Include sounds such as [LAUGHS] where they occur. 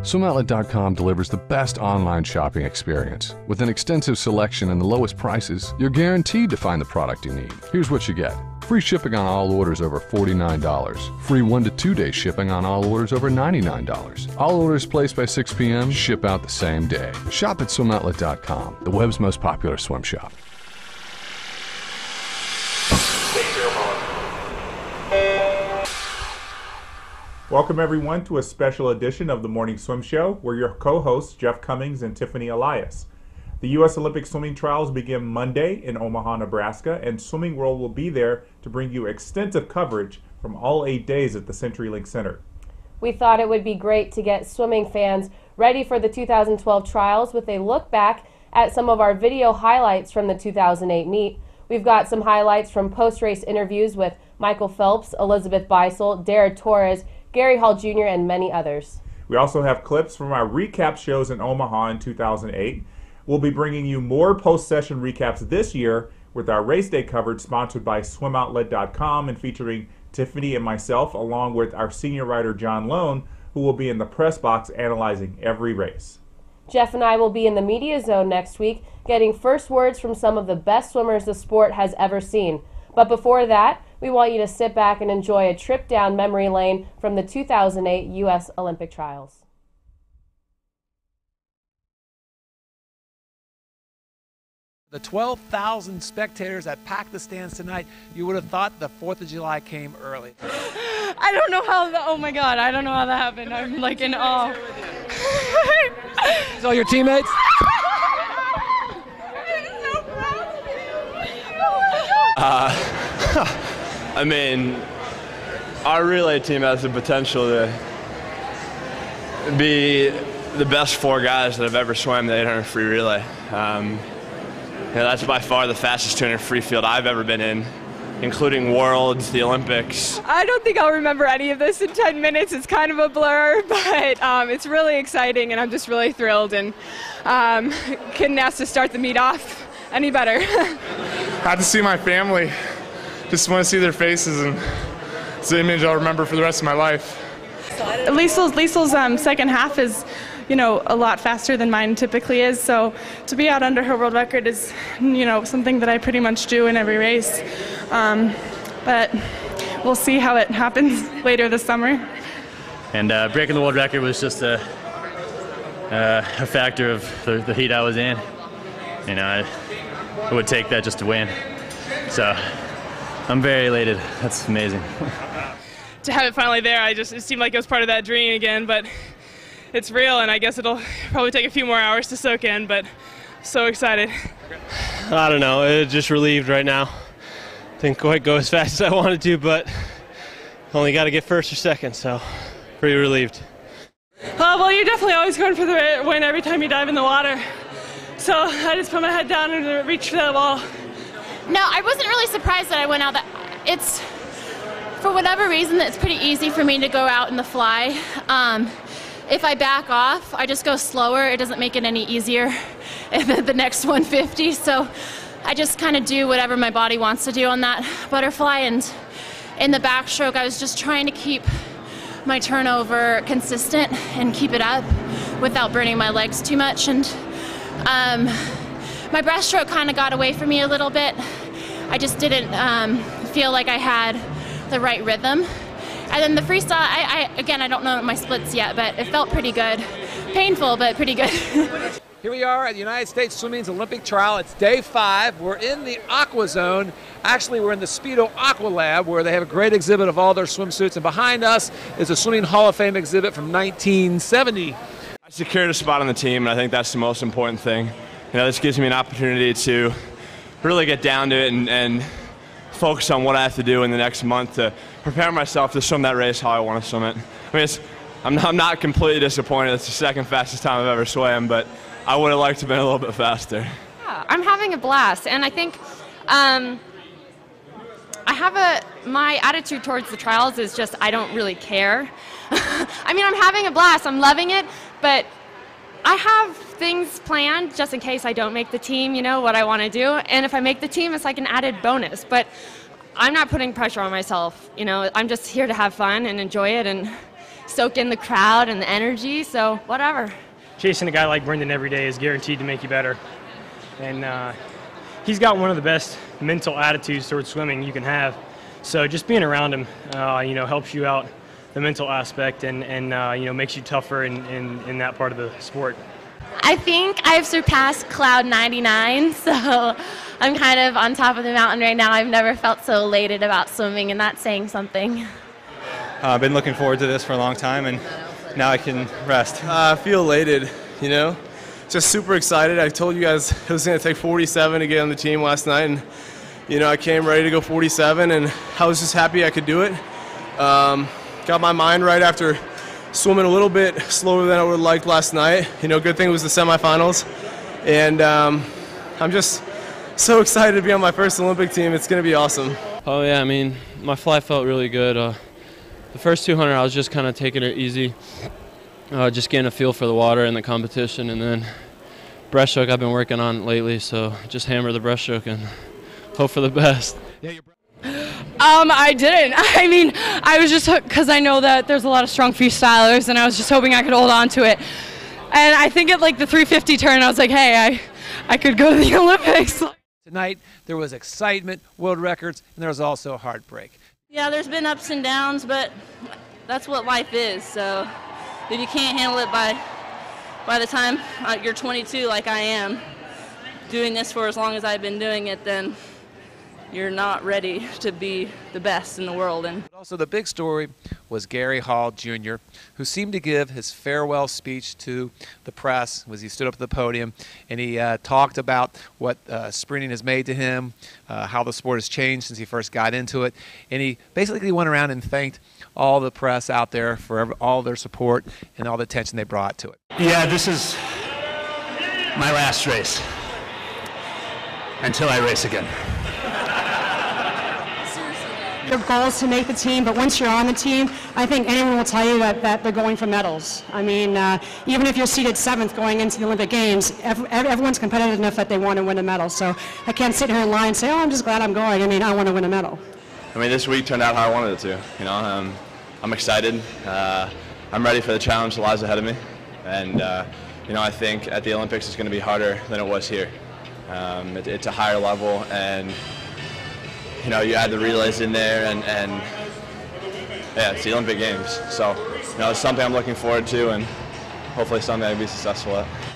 SwimOutlet.com delivers the best online shopping experience. With an extensive selection and the lowest prices, you're guaranteed to find the product you need. Here's what you get. Free shipping on all orders over $49. Free one to two day shipping on all orders over $99. All orders placed by 6 p.m. ship out the same day. Shop at swimoutlet.com, the web's most popular swim shop. Welcome, everyone, to a special edition of the Morning Swim Show. We're your co hosts, Jeff Cummings and Tiffany Elias. The U.S. Olympic swimming trials begin Monday in Omaha, Nebraska, and Swimming World will be there to bring you extensive coverage from all eight days at the CenturyLink Center. We thought it would be great to get swimming fans ready for the 2012 trials with a look back at some of our video highlights from the 2008 meet. We've got some highlights from post race interviews with Michael Phelps, Elizabeth Beisel, Dara Torres, Gary Hall Jr., and many others. We also have clips from our recap shows in Omaha in 2008. We'll be bringing you more post session recaps this year with our race day coverage sponsored by swimoutlet.com and featuring Tiffany and myself, along with our senior writer John Lohn, who will be in the press box analyzing every race. Jeff and I will be in the media zone next week, getting first words from some of the best swimmers the sport has ever seen. But before that, we want you to sit back and enjoy a trip down memory lane from the 2008 U.S. Olympic trials. The 12,000 spectators that packed the stands tonight, you would have thought the 4th of July came early. [LAUGHS] I don't know how the, oh my God, I don't know how that happened. I'm like in awe. [LAUGHS] These all your teammates? [LAUGHS] Uh, I mean, our relay team has the potential to be the best four guys that have ever swam the 800 free relay. Um, you know, that's by far the fastest 200 free field I've ever been in, including Worlds, the Olympics. I don't think I'll remember any of this in 10 minutes. It's kind of a blur, [LAUGHS] but um, it's really exciting, and I'm just really thrilled. And um, [LAUGHS] couldn't ask to start the meet off any better. [LAUGHS] Had to see my family. Just want to see their faces, and it's an image I'll remember for the rest of my life. Leisel's, Leisel's um, second half is, you know, a lot faster than mine typically is. So to be out under her world record is, you know, something that I pretty much do in every race. Um, but we'll see how it happens [LAUGHS] later this summer. And uh, breaking the world record was just a, uh, a factor of the, the, heat I was in. You know, I, I would take that just to win. So I'm very elated. That's amazing. [LAUGHS] to have it finally there, I just it seemed like it was part of that dream again, but it's real, and I guess it'll probably take a few more hours to soak in. But so excited. I don't know. It's just relieved right now. Didn't quite go as fast as I wanted to, but only got to get first or second, so pretty relieved. Uh, well, you're definitely always going for the win every time you dive in the water. So I just put my head down and reach for that wall. No, I wasn't really surprised that I went out. That it's for whatever reason it's pretty easy for me to go out in the fly. Um, if I back off, I just go slower. It doesn't make it any easier [LAUGHS] the next 150. So I just kind of do whatever my body wants to do on that butterfly. And in the backstroke, I was just trying to keep my turnover consistent and keep it up without burning my legs too much. And um, my breaststroke kind of got away from me a little bit. I just didn't um, feel like I had the right rhythm. And then the freestyle, I, I, again, I don't know my splits yet, but it felt pretty good. Painful, but pretty good. [LAUGHS] Here we are at the United States Swimming's Olympic trial. It's day five. We're in the Aqua Zone. Actually, we're in the Speedo Aqua Lab where they have a great exhibit of all their swimsuits. And behind us is a Swimming Hall of Fame exhibit from 1970. I secured a spot on the team, and I think that's the most important thing. You know, this gives me an opportunity to really get down to it and, and focus on what I have to do in the next month to prepare myself to swim that race how I want to swim it. I mean, I'm not, I'm not completely disappointed. It's the second fastest time I've ever swam, but I would have liked to have been a little bit faster. Yeah, I'm having a blast, and I think um, I have a my attitude towards the trials is just I don't really care. [LAUGHS] I mean, I'm having a blast. I'm loving it, but I have things planned just in case I don't make the team, you know, what I want to do. And if I make the team, it's like an added bonus. But I'm not putting pressure on myself, you know, I'm just here to have fun and enjoy it and soak in the crowd and the energy. So whatever. Chasing a guy like Brendan every day is guaranteed to make you better, and uh, he's got one of the best mental attitudes towards swimming you can have. So just being around him, uh, you know, helps you out the mental aspect and, and uh, you know makes you tougher in, in, in that part of the sport. I think I've surpassed cloud 99, [LAUGHS] so I'm kind of on top of the mountain right now. I've never felt so elated about swimming, and that's saying something. Uh, I've been looking forward to this for a long time, and now I can rest. Uh, I feel elated, you know, just super excited. I told you guys it was going to take 47 to get on the team last night, and you know I came ready to go 47, and I was just happy I could do it. Um, got my mind right after swimming a little bit slower than I would have liked last night. You know, good thing it was the semifinals, and um, I'm just so [LAUGHS] excited to be on my first Olympic team. It's going to be awesome. Oh yeah, I mean, my fly felt really good. Uh, the first 200, I was just kind of taking it easy, uh, just getting a feel for the water and the competition, and then breaststroke I've been working on lately. So just hammer the breaststroke and hope for the [LAUGHS] best. Um, I didn't. [LAUGHS] I mean, I was just because I know that there's a lot of strong freestylers, and I was just hoping I could hold on to it. And I think at like the 350 turn, I was like, hey, I, I could go to the [LAUGHS] Olympics. Tonight, there was excitement, world records, and there was also heartbreak. Yeah, there's been ups and downs, but that's what life is. So if you can't handle it by by the time uh, you're 22, like I am, doing this for as long as I've been doing it, then you're not ready to be the best in the world. And Also, the big story was Gary Hall Jr., who seemed to give his farewell speech to the press as he stood up at the podium and he uh, talked about what uh, sprinting has made to him, uh, how the sport has changed since he first got into it, and he basically went around and thanked all the press out there for ev- all their support and all the attention they brought to it. Yeah, this is my last race until I race again. Your goal is to make the team, but once you're on the team, I think anyone will tell you that, that they're going for medals. I mean, uh, even if you're seated seventh going into the Olympic Games, ev- everyone's competitive enough that they want to win a medal. So I can't sit here and lie and say, oh, I'm just glad I'm going. I mean, I want to win a medal. I mean, this week turned out how I wanted it to. You know, um, I'm excited. Uh, I'm ready for the challenge that lies ahead of me, and uh, you know, I think at the Olympics it's going to be harder than it was here. Um, it, it's a higher level, and you know, you add the relays in there, and, and yeah, it's the Olympic Games. So, you know, it's something I'm looking forward to, and hopefully something I can be successful at.